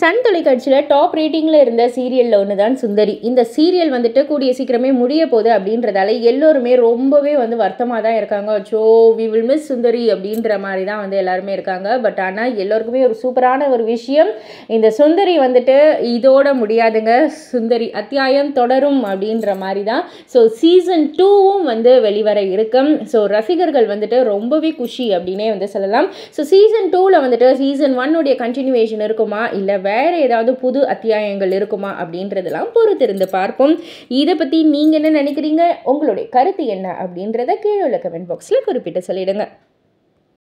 Sun தொலைக்காட்சியில் top ரேட்டிங்கில் இருந்த சீரியலில் ஒன்று தான் சுந்தரி. இந்த சீரியல் வந்துட்டு கூடிய சீக்கிரமே முடிய போகுது அப்படின்றதால எல்லோருமே ரொம்பவே வந்து வருத்தமாக தான் இருக்காங்க. So we will miss Sundari அப்படின்ற மாதிரி தான் வந்து எல்லாருமே இருக்காங்க. பட் ஆனால் எல்லோருக்குமே ஒரு சூப்பரான ஒரு விஷயம். இந்த சுந்தரி வந்துட்டு இதோட முடியாதுங்க. சுந்தரி அத்தியாயம் தொடரும் அப்படின்ற மாதிரி தான். ஸோ சீசன் டூவும் வந்து வெளிவர இருக்கும். ஸோ ரசிகர்கள் வந்துட்டு ரொம்பவே குஷி அப்படின்னே வந்து சொல்லலாம். ஸோ சீசன் டூவில் வந்துட்டு சீசன் ஒன்னுடைய கண்டினியூவேஷன் இருக்குமா? இல்லை வேறு ஏதாவது புது அத்தியாயங்கள் இருக்குமா அப்படின்றதெல்லாம் பொறுத்திருந்து பார்ப்போம். இதை பற்றி நீங்கள் என்ன நினைக்கிறீங்க? உங்களுடைய கருத்து என்ன அப்படின்றத கீழே உள்ள கமெண்ட் பாக்ஸில் குறிப்பிட்டு சொல்லிடுங்க.